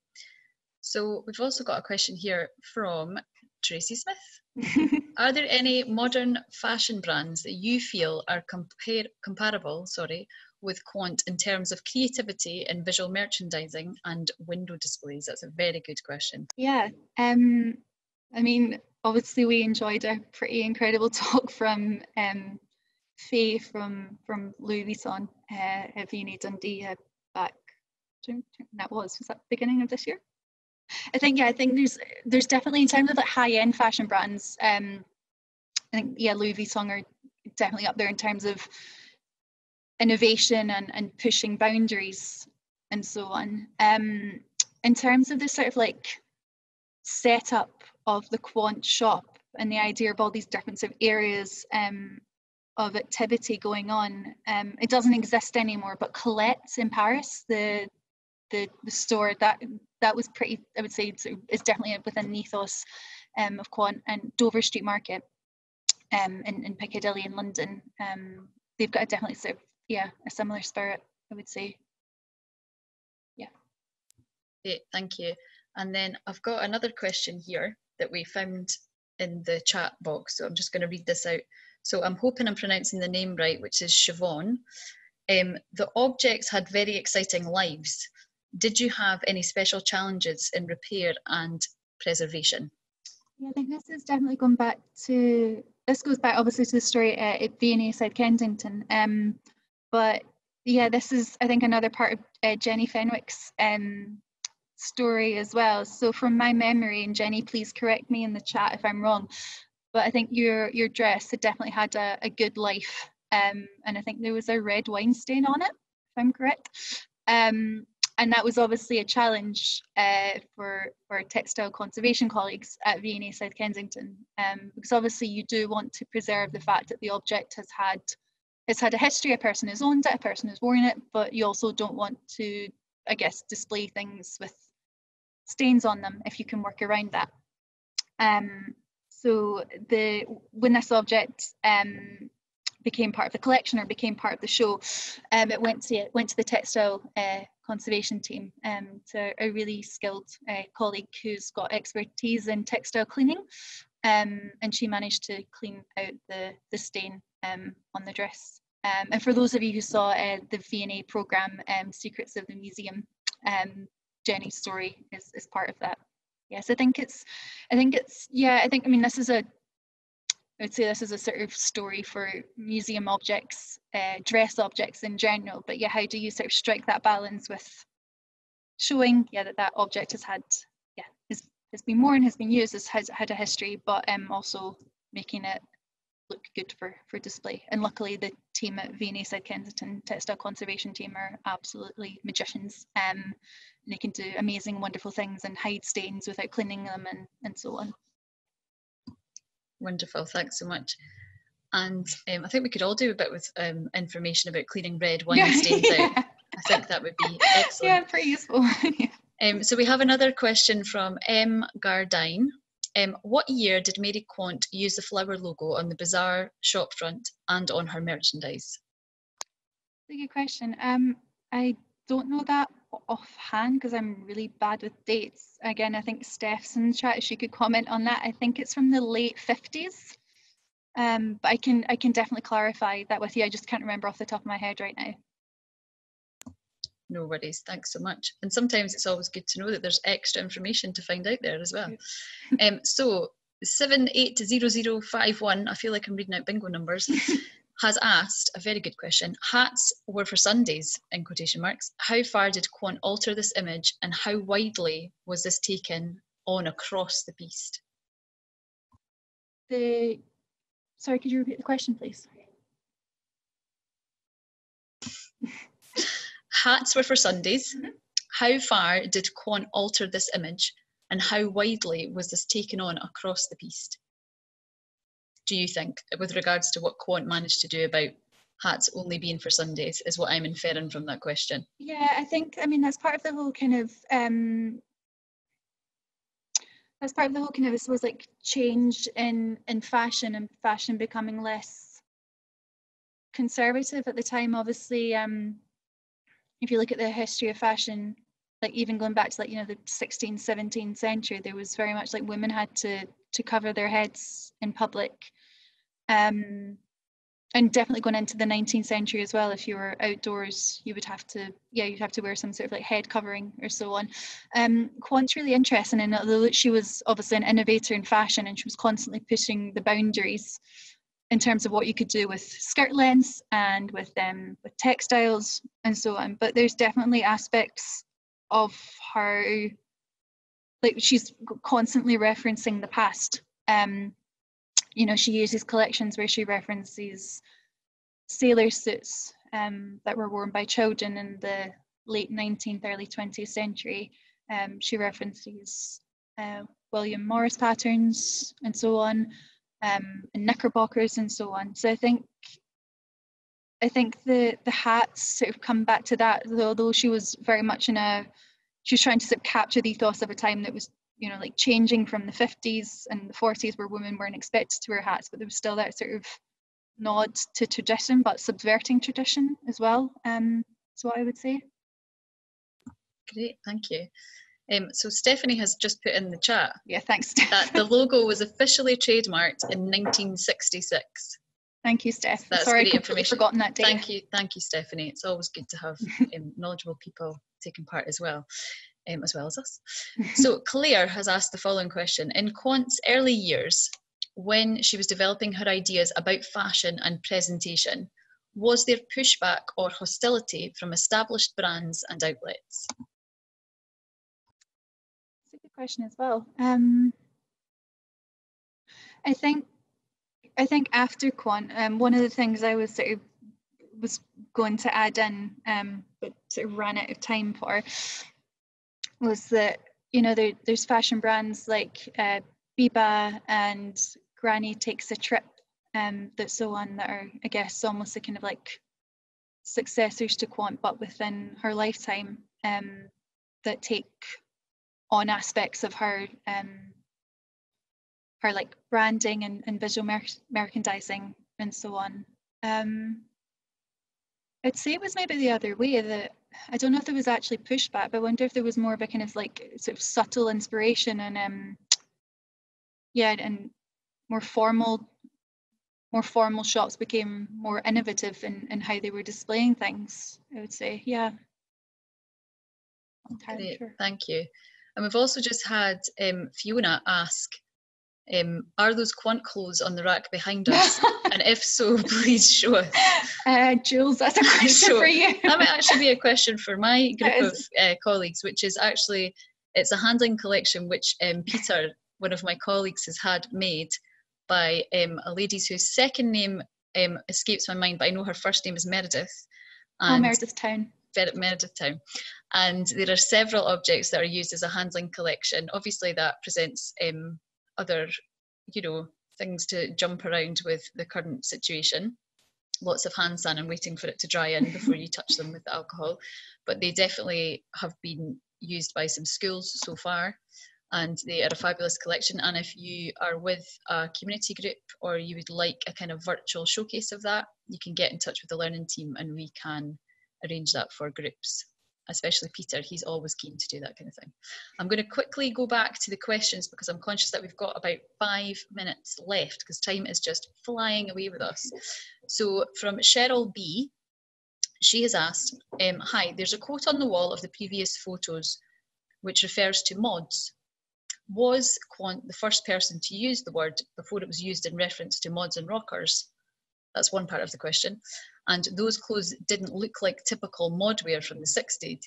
So we've also got a question here from Tracy Smith. are there any modern fashion brands that you feel are compar comparable sorry, with Quant in terms of creativity in visual merchandising and window displays? That's a very good question. Yeah, um, I mean, obviously we enjoyed a pretty incredible talk from um, Faye from from Louis Vuitton uh, at Dundee uh, back. That was was that beginning of this year? I think yeah, I think there's there's definitely in terms of like high end fashion brands. Um, I think yeah, Louis Vuitton are definitely up there in terms of innovation and, and pushing boundaries and so on. Um, in terms of the sort of like setup of the quant shop and the idea of all these different sort of areas um, of activity going on, um, it doesn't exist anymore. But Colette in Paris, the the, the store that that was pretty, I would say, it's definitely within the ethos um, of quant and Dover Street Market um, in, in Piccadilly in London. Um, they've got a definitely sort of yeah, a similar spirit, I would say. Yeah. Great, thank you. And then I've got another question here that we found in the chat box. So I'm just going to read this out. So I'm hoping I'm pronouncing the name right, which is Siobhan. Um, the objects had very exciting lives. Did you have any special challenges in repair and preservation? Yeah, I think this is definitely going back to, this goes back obviously to the story uh, at V&A South Kensington. Um, but yeah, this is I think another part of uh, Jenny Fenwick's um, story as well. So from my memory, and Jenny, please correct me in the chat if I'm wrong, but I think your your dress had definitely had a, a good life um, and I think there was a red wine stain on it, if I'm correct. Um, and that was obviously a challenge uh, for for textile conservation colleagues at V&A South Kensington, um, because obviously you do want to preserve the fact that the object has had has had a history, a person has owned it, a person has worn it, but you also don't want to, I guess, display things with stains on them if you can work around that. Um, so the when this object um, became part of the collection or became part of the show, um, it went to it went to the textile uh, conservation team, um, to a really skilled uh, colleague who's got expertise in textile cleaning, um, and she managed to clean out the the stain um, on the dress. Um, and for those of you who saw uh, the V&A program, um, Secrets of the Museum, um, Jenny's story is, is part of that. Yes, I think it's, I think it's, yeah, I think, I mean, this is a I would say this is a sort of story for museum objects, uh, dress objects in general. But yeah, how do you sort of strike that balance with showing, yeah, that that object has had, yeah, has, has been worn, has been used, has, has had a history, but um, also making it look good for, for display. And luckily the team at V&A South Kensington Textile Conservation Team are absolutely magicians. Um, and they can do amazing, wonderful things and hide stains without cleaning them and, and so on. Wonderful, thanks so much. And um, I think we could all do a bit with um, information about cleaning red wine yeah, stains yeah. out. I think that would be excellent. Yeah, pretty useful. yeah. um, so we have another question from M. Gardine. Um, what year did Mary Quant use the flower logo on the bazaar shopfront and on her merchandise? That's a good question. Um, I don't know that offhand because I'm really bad with dates. Again, I think Steph's in the chat. She could comment on that. I think it's from the late 50s. Um, but I can I can definitely clarify that with you. I just can't remember off the top of my head right now. No worries. Thanks so much. And sometimes it's always good to know that there's extra information to find out there as well. um, so seven eight zero zero five one. I feel like I'm reading out bingo numbers. has asked a very good question. Hats were for Sundays, in quotation marks. How far did Quant alter this image and how widely was this taken on across the beast? The sorry, could you repeat the question, please? Hats were for Sundays. Mm -hmm. How far did Quant alter this image and how widely was this taken on across the beast? do you think with regards to what Quant managed to do about hats only being for Sundays is what I'm inferring from that question. Yeah, I think I mean that's part of the whole kind of um that's part of the whole kind of I suppose like change in in fashion and fashion becoming less conservative at the time. Obviously, um if you look at the history of fashion, like even going back to like, you know, the 16th, 17th century, there was very much like women had to to cover their heads in public. Um, and definitely going into the 19th century as well if you were outdoors you would have to yeah you'd have to wear some sort of like head covering or so on. Um quant's really interesting and although she was obviously an innovator in fashion and she was constantly pushing the boundaries in terms of what you could do with skirt lengths and with them um, with textiles and so on. But there's definitely aspects of her like she's constantly referencing the past. Um you know, she uses collections where she references sailor suits um, that were worn by children in the late 19th, early 20th century. Um, she references uh, William Morris patterns and so on, um, and knickerbockers and so on. So I think I think the the hats sort of come back to that, although she was very much in a she was trying to sort of capture the ethos of a time that was you know, like changing from the 50s and the 40s where women weren't expected to wear hats, but there was still that sort of nod to tradition, but subverting tradition as well. Um, is what I would say. Great, thank you. Um, so Stephanie has just put in the chat. Yeah, thanks. that the logo was officially trademarked in 1966. Thank you, Steph. That's Sorry, great I information. forgotten that date. Thank you, thank you, Stephanie. It's always good to have um, knowledgeable people taking part as well um, as well as us. so Claire has asked the following question. In Quant's early years, when she was developing her ideas about fashion and presentation, was there pushback or hostility from established brands and outlets? Question as well. Um, I think I think after quant, um, one of the things I was sort of was going to add in, um, but sort of ran out of time for, was that you know there, there's fashion brands like uh, Biba and Granny takes a trip, um, that's so on that are I guess almost a kind of like successors to Quant, but within her lifetime, um, that take on aspects of her um, her like branding and, and visual mer- merchandising and so on. Um, I'd say it was maybe the other way that I don't know if there was actually pushback, but I wonder if there was more of a kind of like sort of subtle inspiration and um, yeah, and more formal more formal shops became more innovative in, in how they were displaying things, I would say. Yeah. Great, sure. Thank you. And we've also just had um, Fiona ask, um, are those quant clothes on the rack behind us? and if so, please show us. Uh, Jules, that's a question so, for you. that might actually be a question for my group of uh, colleagues, which is actually, it's a handling collection which um, Peter, one of my colleagues, has had made by um, a lady whose second name um, escapes my mind, but I know her first name is Meredith. Oh, and oh, Meredith Town. Meredith Town. And there are several objects that are used as a handling collection. Obviously, that presents um, other, you know, things to jump around with the current situation. Lots of hand and waiting for it to dry in before you touch them with the alcohol. But they definitely have been used by some schools so far and they are a fabulous collection. And if you are with a community group or you would like a kind of virtual showcase of that, you can get in touch with the learning team and we can arrange that for groups. Especially Peter, he's always keen to do that kind of thing. I'm going to quickly go back to the questions because I'm conscious that we've got about five minutes left because time is just flying away with us. So from Cheryl B, she has asked, um, Hi, there's a quote on the wall of the previous photos which refers to mods was Quant the first person to use the word before it was used in reference to mods and rockers? That's one part of the question. And those clothes didn't look like typical mod wear from the 60s.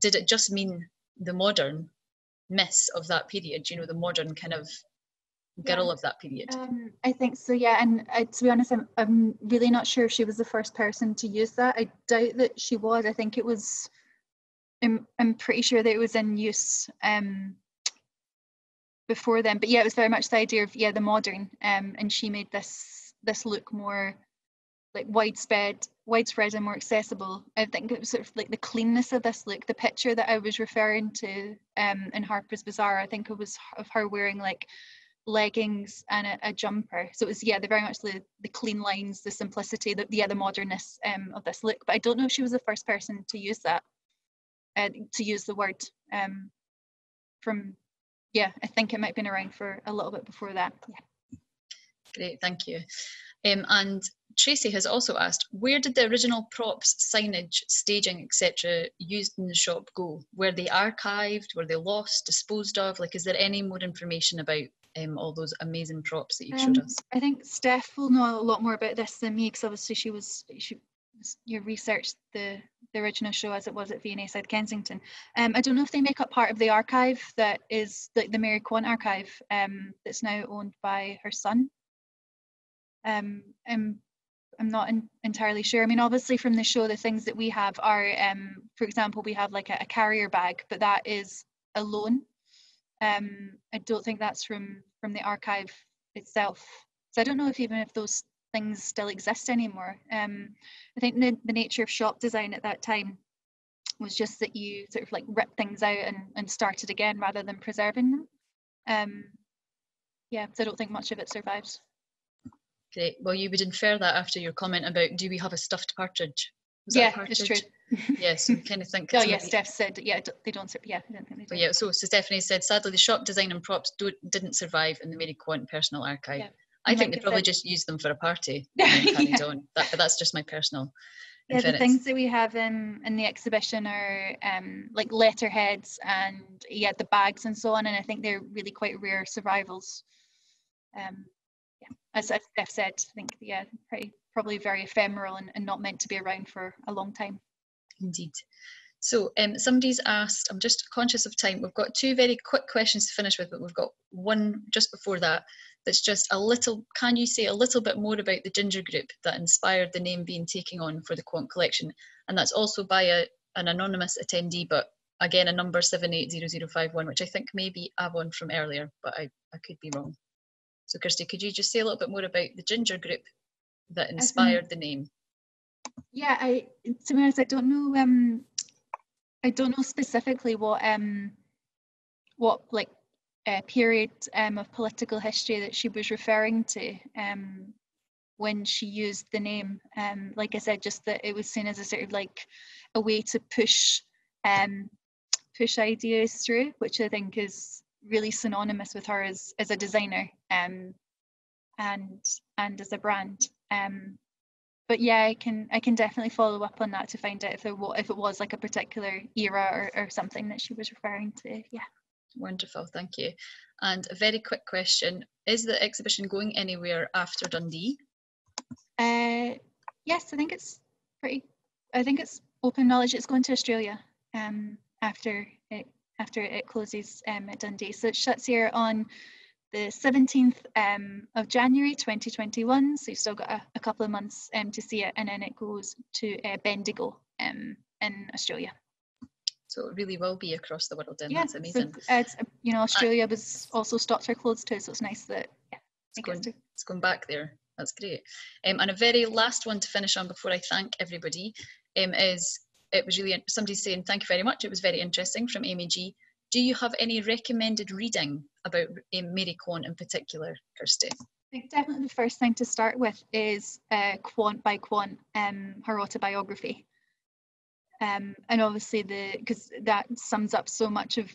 Did it just mean the modern miss of that period, you know, the modern kind of girl yeah. of that period? Um, I think so, yeah. And uh, to be honest, I'm, I'm really not sure if she was the first person to use that. I doubt that she was. I think it was, I'm, I'm pretty sure that it was in use um, before then but yeah it was very much the idea of yeah the modern um and she made this this look more like widespread widespread and more accessible i think it was sort of like the cleanness of this look the picture that i was referring to um in harper's bazaar i think it was of her wearing like leggings and a, a jumper so it was yeah the very much the, the clean lines the simplicity the yeah the modernness um, of this look but i don't know if she was the first person to use that uh, to use the word um from yeah, I think it might have been around for a little bit before that. Yeah. Great, thank you. Um, and Tracy has also asked, where did the original props, signage, staging, etc., used in the shop go? Were they archived? Were they lost, disposed of? Like, is there any more information about um, all those amazing props that you um, showed us? I think Steph will know a lot more about this than me, because obviously she was she you researched the the original show as it was at V&A South Kensington. Um, I don't know if they make up part of the archive that is the, the Mary Quant archive um, that's now owned by her son. Um, I'm, I'm not in, entirely sure. I mean, obviously from the show, the things that we have are, um, for example, we have like a, a carrier bag, but that is a loan. Um, I don't think that's from from the archive itself. So I don't know if even if those things still exist anymore. Um, I think the, the nature of shop design at that time was just that you sort of like rip things out and, and started again rather than preserving them. Um, yeah, so I don't think much of it survives. Great. Well, you would infer that after your comment about do we have a stuffed partridge? Was yeah, partridge? it's true. yes, we kind of think. oh, yes, Steph said, yeah, they don't. Yeah, I don't think they do. But yeah, so, so Stephanie said, sadly, the shop design and props didn't survive in the Mary Quant personal archive. Yeah. I think they probably just used them for a party. yeah. that, but that's just my personal. Yeah, the things that we have in in the exhibition are um, like letterheads and yeah, the bags and so on, and I think they're really quite rare survivals. Um, yeah, as, Steph said, I think yeah, pretty probably very ephemeral and, and not meant to be around for a long time. Indeed. So um, somebody's asked, I'm just conscious of time. We've got two very quick questions to finish with, but we've got one just before that. that's just a little, can you say a little bit more about the Ginger Group that inspired the name being taken on for the Quant collection? And that's also by a, an anonymous attendee, but again, a number 780051, which I think may be Avon from earlier, but I, I could be wrong. So Kirsty, could you just say a little bit more about the Ginger Group that inspired the name? Yeah, I to be honest, I don't know. Um, I don't know specifically what um, what like uh, period um, of political history that she was referring to um, when she used the name. Um, like I said, just that it was seen as a sort of like a way to push um, push ideas through, which I think is really synonymous with her as, as a designer um, and and as a brand. Um, but yeah, I can I can definitely follow up on that to find out if there if it was like a particular era or, or something that she was referring to. Yeah. Wonderful, thank you. And a very quick question: Is the exhibition going anywhere after Dundee? Uh, yes, I think it's pretty. I think it's open knowledge. It's going to Australia um, after after it closes um, at Dundee. So it shuts here on the 17th um, of January 2021. So you've still got a, a couple of months um, to see it, and then it goes to uh, Bendigo um, in Australia. So it really will be across the world, then yeah, that's amazing. So it's, you know, Australia was also stopped her clothes too, so it's nice that yeah, it's going, it's going back there. That's great. Um, and a very last one to finish on before I thank everybody um, is it was really somebody saying thank you very much. It was very interesting from Amy G. Do you have any recommended reading about um, Mary Quant in particular, Kirsty? I think definitely the first thing to start with is uh, Quant by Quant, um, her autobiography. Um, and obviously the because that sums up so much of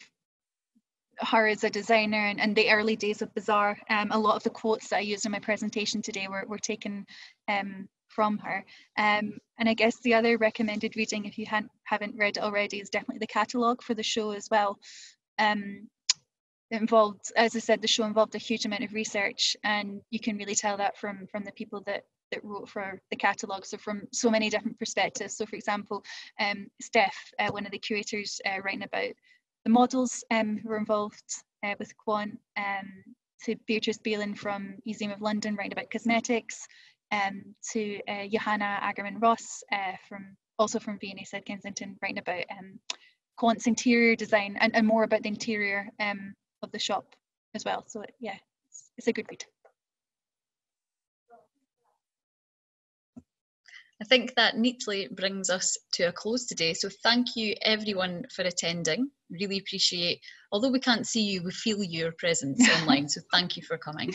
her as a designer and, and the early days of Bazaar. Um, a lot of the quotes that I used in my presentation today were, were taken um, from her. Um, and I guess the other recommended reading, if you haven't read it already, is definitely the catalogue for the show as well. Um, it involved, as I said, the show involved a huge amount of research, and you can really tell that from from the people that that wrote for the catalogue. So from so many different perspectives. So for example, um, Steph, uh, one of the curators, uh, writing about the models um, who were involved uh, with Quant, um, to Beatrice Behlen from Museum of London, writing about cosmetics, um, to uh, Johanna Agerman Ross uh, from also from V&A South Kensington, writing about um, Quant's interior design and, and more about the interior um, of the shop as well. So yeah, it's, it's a good read. I think that neatly brings us to a close today. So thank you everyone for attending. Really appreciate, although we can't see you, we feel your presence online. So thank you for coming.